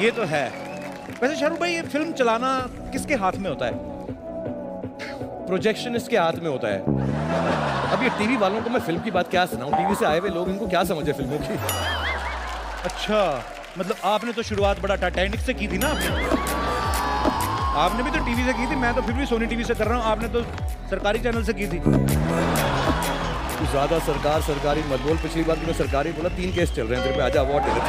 ये तो है। वैसे शाहरुख भाई, ये फ़िल्म चलाना किसके हाथ में होता है? प्रोजेक्शन इसके हाथ में होता है। अब ये टीवी वालों को मैं फ़िल्म की बात क्या सुनाऊं? टीवी से आए हुए लोग इनको क्या समझे फ़िल्मों की? अच्छा मतलब आपने तो शुरुआत बड़ा टाइटैनिक से की थी ना आपने? भी तो टीवी से की थी, मैं तो फिर भी सोनी टीवी से कर रहा हूँ, आपने तो सरकारी चैनल से की थी। ज़्यादा सरकार, सरकारी मत बोल, पिछली बार तूने सरकारी बोला, तीन केस चल रहे हैं, तेरे पे आजा अवार्ड दे